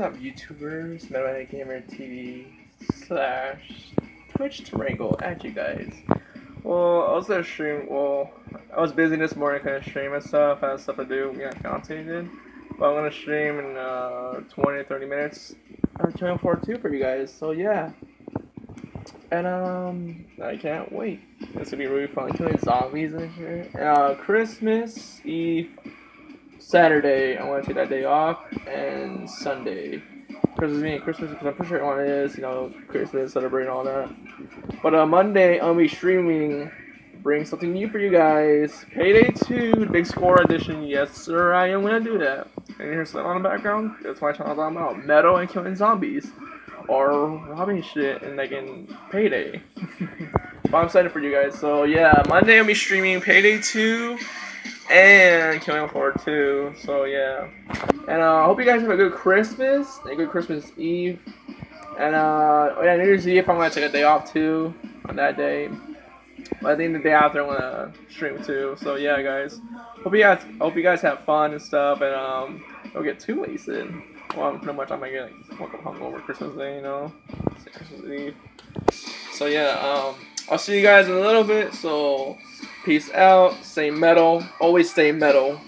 up, YouTubers? Metal Gamer TV slash Twitch to wrangle at you guys. Well, I was gonna stream. Well, I was busy this morning, couldn't stream and stuff. I had stuff to do, yeah, content But I'm gonna stream in uh, 20 30 minutes. I'm for two for you guys. So yeah. And um, I can't wait. It's gonna be really fun. Killing zombies in here. Uh, Christmas Eve, Saturday. I want to take that day off, and Sunday. Christmas and Christmas because I'm pretty sure one is you know Christmas celebrating all that. But uh, Monday I'll be streaming. Bring something new for you guys. Payday 2, Big Score Edition. Yes, sir, I am gonna do that. And here's something on the background. That's my all about metal and killing zombies or robbing shit and like in Payday. but I'm excited for you guys. So yeah, Monday I'll be streaming Payday 2 and Killing Floor 2. So yeah. And uh, I hope you guys have a good Christmas, a good Christmas Eve. And uh, oh yeah, New Year's Eve I'm gonna take a day off too on that day. But I think the day after I'm gonna stream too. So yeah, guys. Hope you guys hope you guys have fun and stuff, and um, don't get too wasted. Well, I'm pretty much I might get like up hungover Christmas Day, you know, Christmas Eve. So yeah, um, I'll see you guys in a little bit. So peace out. Same metal. Always stay metal.